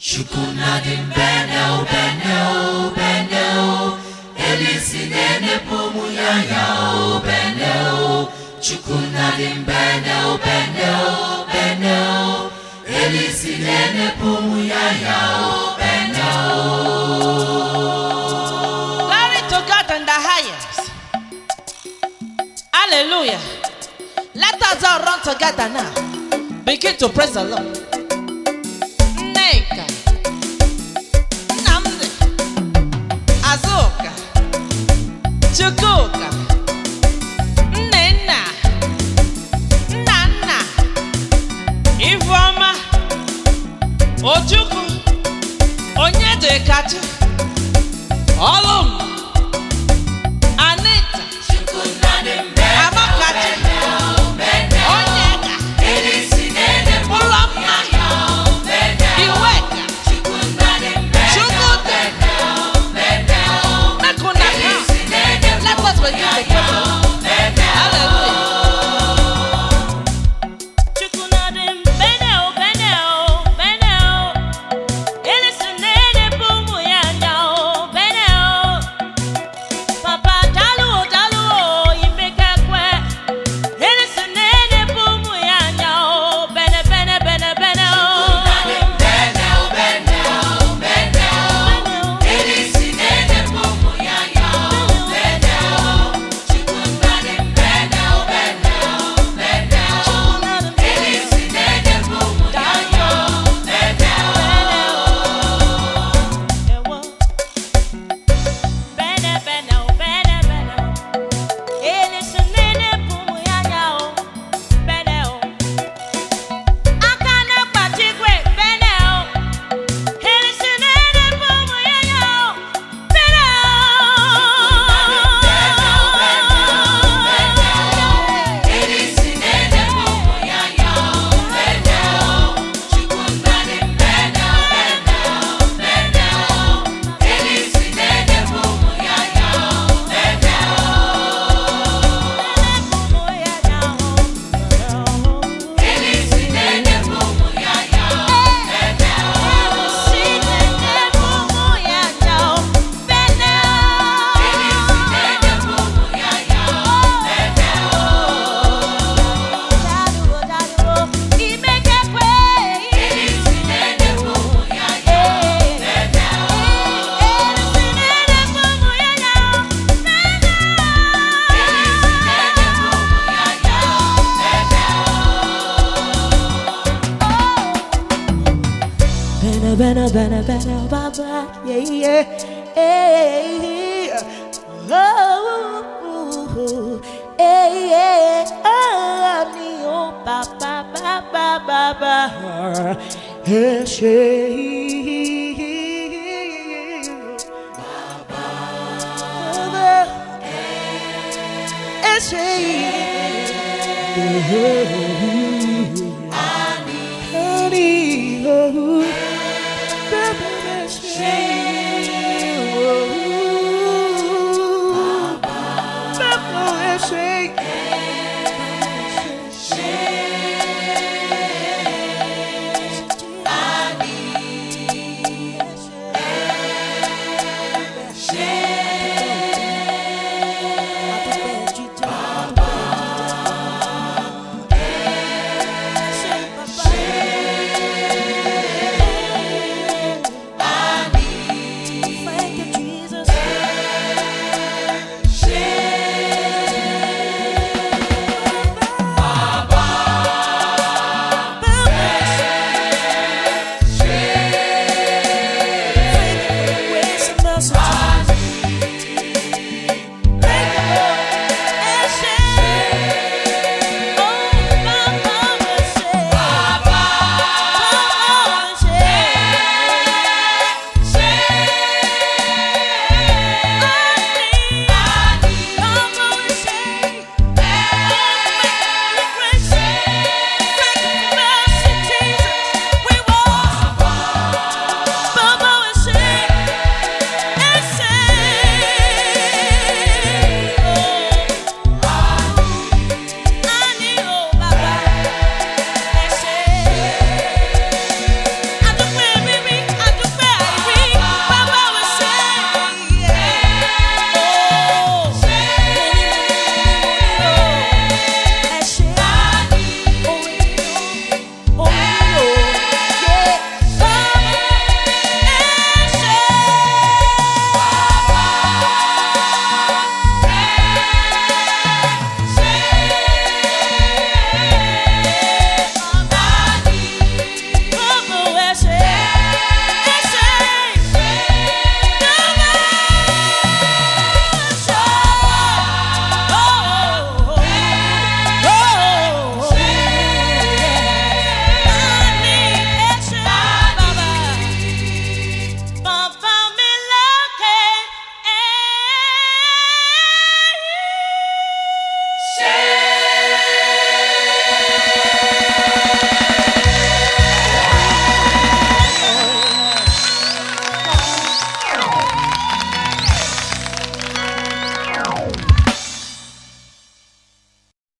Shukunadin beno beno beno Elisinene pomuya yao beno Shukunadin beno beno beno Elisinene pomuya beno Glory to God in the highest. Hallelujah. Let us all run together now. Begin to praise the Lord. Chukwuka Nnenna Nana, Ifeoma Ojukwu. Onyedikachi Olum bena bena bena ba ba yeah yeah. Hey oh hey yeah. Oh ni ah, o oh, ba ba ba ba ba ba. Hey she. Hey, hey, hey. change.